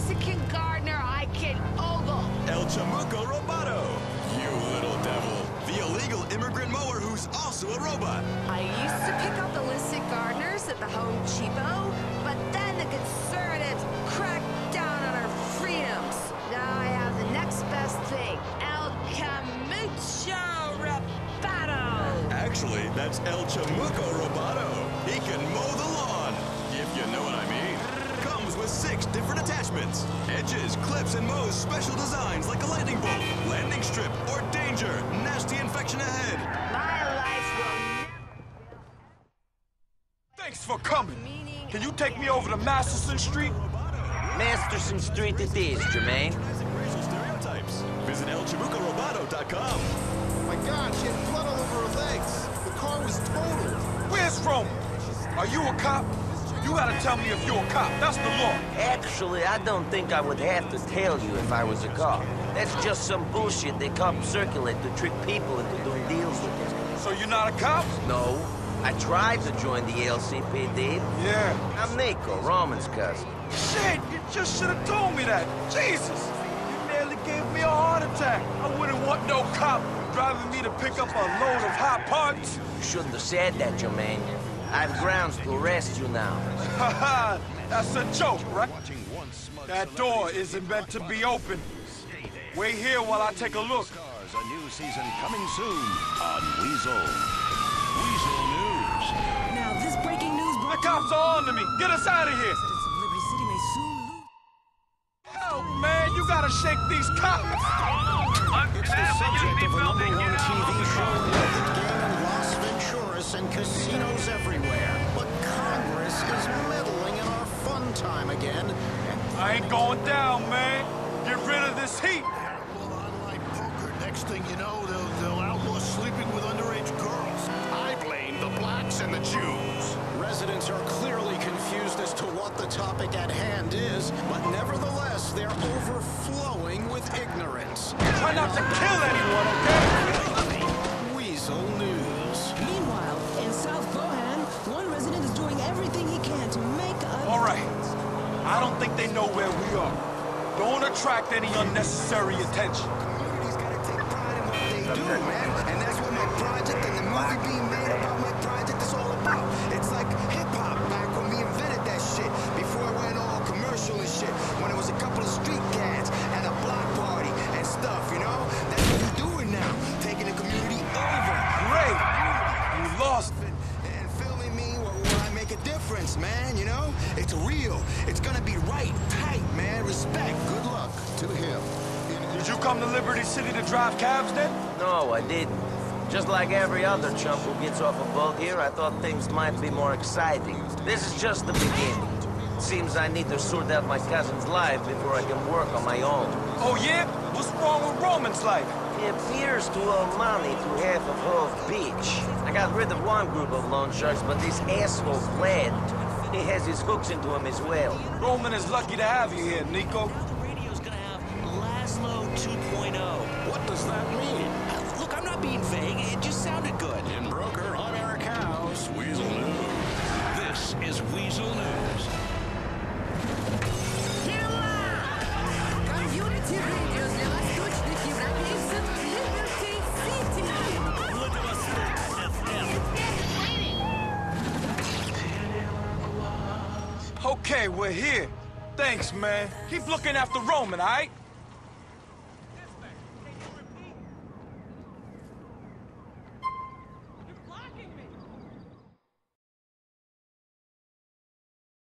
I want a Mexican gardener I can ogle. El Chamuco Roboto. You little devil. The illegal immigrant mower who's also a robot. I used to pick up illicit gardeners at the Home Cheapo, but then the conservatives cracked down on our freedoms. Now I have the next best thing, El Camucho Roboto. Actually, that's El Chamuco Roboto. He can mow the lawn, if you know what I mean. Comes with six different attachments. Edges, clips, and mows special designs like a lightning bolt, landing strip, or danger. Nasty infection ahead. My life will Thanks for coming. Can you take me over to Masterson Street? Masterson Street it is, Jermaine. Racial stereotypes. Visit ElChamucoRoboto.com. My God, she had blood all over her legs. The car was totaled. Where's Roman? Are you a cop? You gotta tell me if you're a cop. That's the law. Actually, I don't think I would have to tell you if I was a cop. That's just some bullshit they cops circulate to trick people into doing deals with them. So you're not a cop? No, I tried to join the LCPD. Yeah. I'm Niko, Roman's cousin. Shit, you just should have told me that. Jesus. You nearly gave me a heart attack. I wouldn't want no cop driving me to pick up a load of hot parts. You shouldn't have said that, Jermaine. I have grounds to arrest you now. Haha, that's a joke, right? That door isn't meant to be open. Wait here while I take a look. A new season coming soon on Weasel. Weasel News. Now, this breaking news The cops are on to me. Get us out of here. citizens of Liberty City may soon lose. Hell, man, you gotta shake these cops. Time again. I ain't going down, man. Get rid of this heat. Well, unlike poker, next thing you know, they'll, they'll outlaw sleeping with underage girls. I blame the blacks and the Jews. Residents are clearly confused as to what the topic at hand is, but nevertheless, they're overflowing with ignorance. Try not to kill anyone, okay? Weasel think they know where we are. Don't attract any unnecessary attention. Gotta take pride in what they do, man. And that's what my project and the movie being made about my project a difference, man, you know? It's real. It's gonna be right, tight, man. Respect. Good luck to him. Did you come to Liberty City to drive cabs then? No, I didn't. Just like every other chump who gets off a boat here, I thought things might be more exciting. This is just the beginning. Seems I need to sort out my cousin's life before I can work on my own. Oh, yeah? What's wrong with Roman's life? He appears to owe money to half of Hove Beach. I got rid of one group of loan sharks, but this asshole Vlad, he has his hooks into him as well. Roman is lucky to have you here, Niko. Now The radio's gonna have Lazlow 2.0. What does that mean? Uh, look, I'm not being vague. It just sounded good. In Broker, I'm Eric House. Okay, we're here. Thanks, man. Keep looking after Roman, all right?